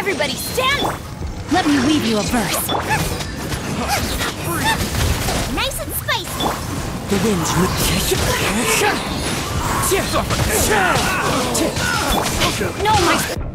Everybody stand! Let me weave you a verse. Nice and spicy! The winds would No, my...